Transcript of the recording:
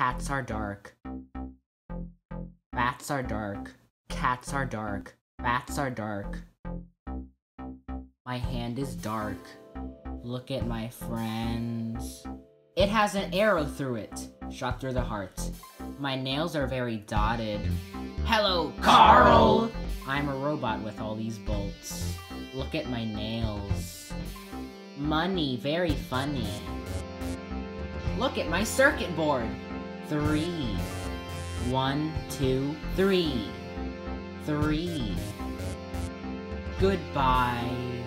Cats are dark. Bats are dark. Cats are dark. Bats are dark. My hand is dark. Look at my friends. It has an arrow through it. Shot through the heart. My nails are very dotted. Hello, Carl! I'm a robot with all these bolts. Look at my nails. Money, very funny. Look at my circuit board. Three. One, two, three. Three. Goodbye.